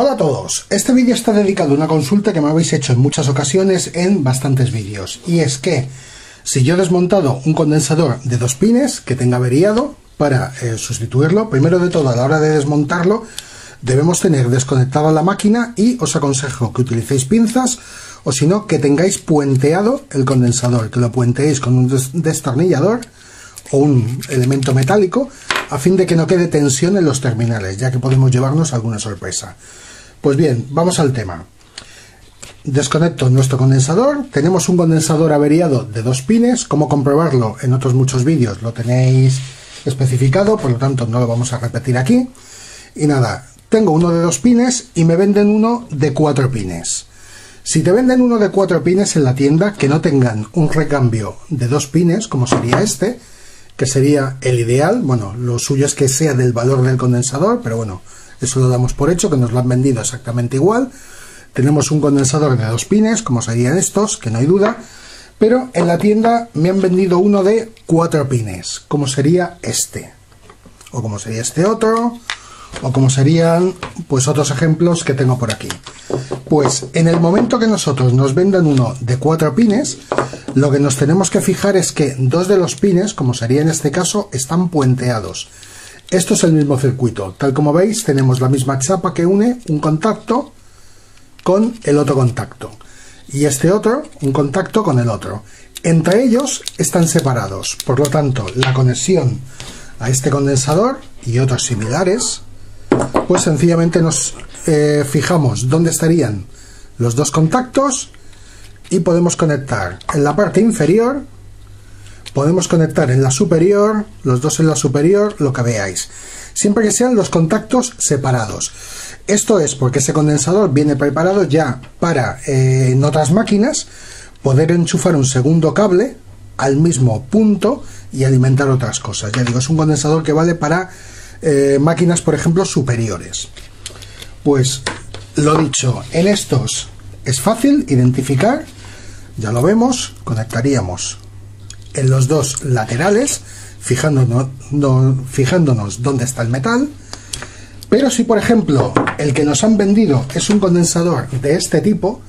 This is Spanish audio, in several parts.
Hola a todos, este vídeo está dedicado a una consulta que me habéis hecho en muchas ocasiones en bastantes vídeos y es que si yo he desmontado un condensador de dos pines que tenga averiado para eh, sustituirlo, primero de todo a la hora de desmontarlo debemos tener desconectada la máquina y os aconsejo que utilicéis pinzas o si no que tengáis puenteado el condensador, que lo puenteéis con un destornillador o un elemento metálico a fin de que no quede tensión en los terminales, ya que podemos llevarnos alguna sorpresa. Pues bien, vamos al tema. Desconecto nuestro condensador. Tenemos un condensador averiado de dos pines. Como comprobarlo en otros muchos vídeos lo tenéis especificado, por lo tanto no lo vamos a repetir aquí. Y nada, tengo uno de dos pines y me venden uno de cuatro pines. Si te venden uno de cuatro pines en la tienda que no tengan un recambio de dos pines, como sería este, que sería el ideal, bueno, lo suyo es que sea del valor del condensador, pero bueno, eso lo damos por hecho, que nos lo han vendido exactamente igual. Tenemos un condensador de dos pines, como serían estos, que no hay duda. Pero en la tienda me han vendido uno de cuatro pines, como sería este. O como sería este otro. O como serían pues otros ejemplos que tengo por aquí. Pues en el momento que nosotros nos vendan uno de cuatro pines, lo que nos tenemos que fijar es que dos de los pines, como sería en este caso, están puenteados. Esto es el mismo circuito. Tal como veis, tenemos la misma chapa que une un contacto con el otro contacto. Y este otro, un contacto con el otro. Entre ellos están separados. Por lo tanto, la conexión a este condensador y otros similares, pues sencillamente nos eh, fijamos dónde estarían los dos contactos y podemos conectar en la parte inferior podemos conectar en la superior, los dos en la superior, lo que veáis. Siempre que sean los contactos separados. Esto es porque ese condensador viene preparado ya para eh, en otras máquinas poder enchufar un segundo cable al mismo punto y alimentar otras cosas. Ya digo, es un condensador que vale para eh, máquinas, por ejemplo, superiores. Pues lo dicho, en estos es fácil identificar, ya lo vemos, conectaríamos en los dos laterales, fijándonos, fijándonos dónde está el metal. Pero si, por ejemplo, el que nos han vendido es un condensador de este tipo,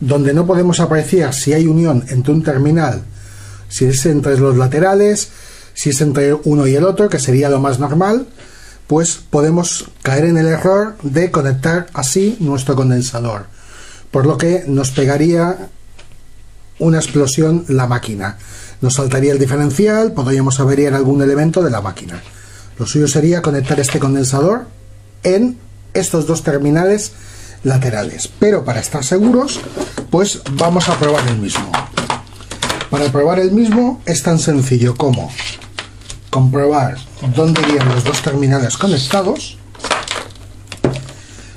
donde no podemos apreciar si hay unión entre un terminal, si es entre los laterales, si es entre uno y el otro, que sería lo más normal, pues podemos caer en el error de conectar así nuestro condensador, por lo que nos pegaría una explosión la máquina. Nos saltaría el diferencial, podríamos averiar algún elemento de la máquina. Lo suyo sería conectar este condensador en estos dos terminales laterales. Pero para estar seguros, pues vamos a probar el mismo. Para probar el mismo es tan sencillo como comprobar dónde irían los dos terminales conectados.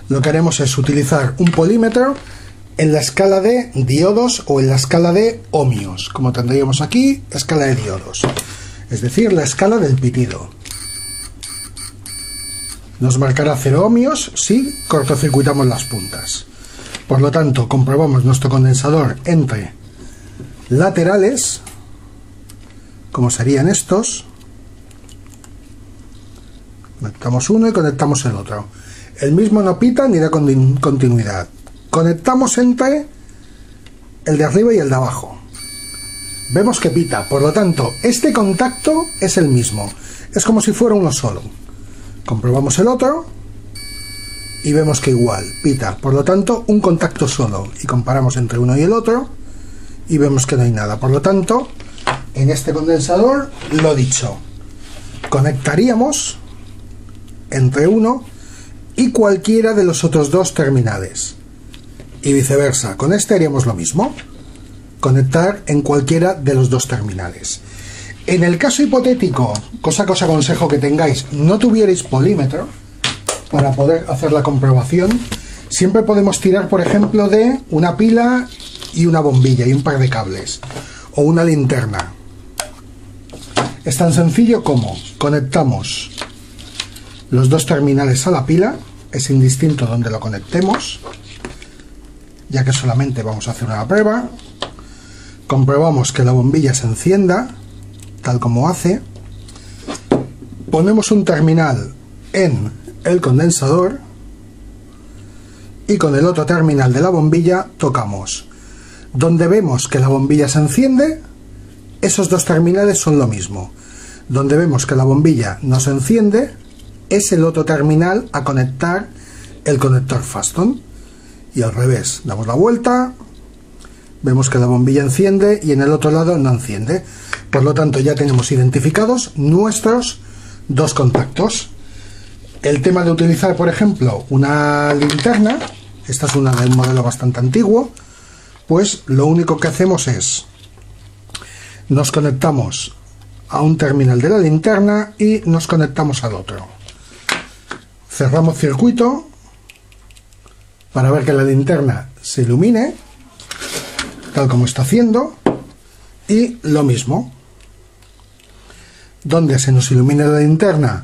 Lo que haremos es utilizar un polímetro en la escala de diodos o en la escala de ohmios, como tendríamos aquí, escala de diodos, es decir, la escala del pitido. Nos marcará 0 ohmios si cortocircuitamos las puntas. Por lo tanto, comprobamos nuestro condensador entre laterales, como serían estos. Conectamos uno y conectamos el otro. El mismo no pita ni da continuidad conectamos entre el de arriba y el de abajo. Vemos que pita, por lo tanto, este contacto es el mismo. Es como si fuera uno solo. Comprobamos el otro y vemos que igual, pita. Por lo tanto, un contacto solo. Y comparamos entre uno y el otro y vemos que no hay nada. Por lo tanto, en este condensador, lo dicho, conectaríamos entre uno y cualquiera de los otros dos terminales y viceversa. Con este haríamos lo mismo. Conectar en cualquiera de los dos terminales. En el caso hipotético, cosa que os aconsejo que tengáis, no tuvierais polímetro para poder hacer la comprobación, siempre podemos tirar, por ejemplo, de una pila y una bombilla y un par de cables. O una linterna. Es tan sencillo como conectamos los dos terminales a la pila, es indistinto donde lo conectemos, ya que solamente vamos a hacer una prueba. Comprobamos que la bombilla se encienda, tal como hace. Ponemos un terminal en el condensador y con el otro terminal de la bombilla tocamos. Donde vemos que la bombilla se enciende, esos dos terminales son lo mismo. Donde vemos que la bombilla no se enciende, es el otro terminal a conectar el conector Faston. Y al revés, damos la vuelta, vemos que la bombilla enciende y en el otro lado no enciende. Por lo tanto, ya tenemos identificados nuestros dos contactos. El tema de utilizar, por ejemplo, una linterna, esta es una del modelo bastante antiguo, pues lo único que hacemos es nos conectamos a un terminal de la linterna y nos conectamos al otro. Cerramos circuito para ver que la linterna se ilumine, tal como está haciendo, y lo mismo. Donde se nos ilumine la linterna,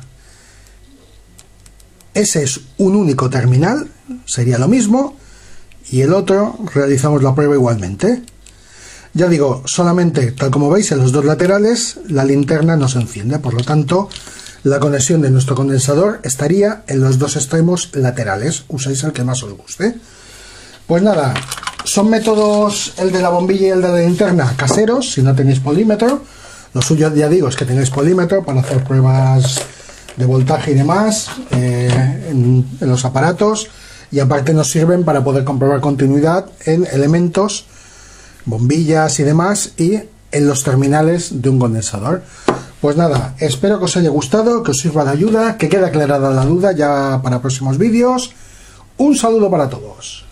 ese es un único terminal, sería lo mismo, y el otro realizamos la prueba igualmente. Ya digo, solamente, tal como veis, en los dos laterales la linterna no se enciende, por lo tanto, la conexión de nuestro condensador estaría en los dos extremos laterales. Usáis el que más os guste. Pues nada, son métodos el de la bombilla y el de la linterna caseros, si no tenéis polímetro. Lo suyo, ya digo, es que tengáis polímetro para hacer pruebas de voltaje y demás eh, en los aparatos y aparte nos sirven para poder comprobar continuidad en elementos, bombillas y demás y en los terminales de un condensador. Pues nada, espero que os haya gustado, que os sirva de ayuda, que quede aclarada la duda ya para próximos vídeos. Un saludo para todos.